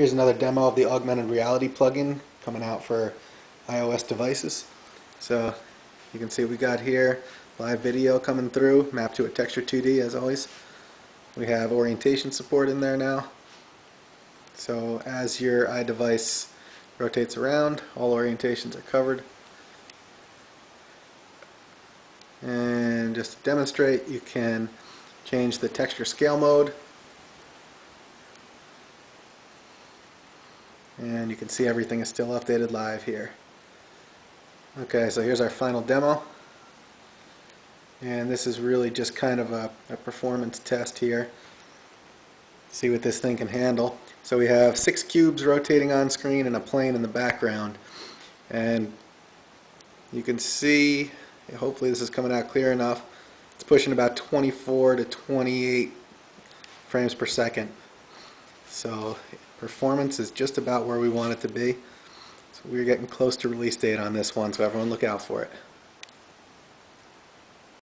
Here's another demo of the augmented reality plugin coming out for iOS devices. So you can see we got here live video coming through, mapped to a texture 2D as always. We have orientation support in there now. So as your iDevice rotates around, all orientations are covered. And just to demonstrate, you can change the texture scale mode. And you can see everything is still updated live here. Okay, so here's our final demo. And this is really just kind of a, a performance test here. See what this thing can handle. So we have six cubes rotating on screen and a plane in the background. And you can see, hopefully this is coming out clear enough, it's pushing about 24 to 28 frames per second. So performance is just about where we want it to be. So we're getting close to release date on this one, so everyone look out for it.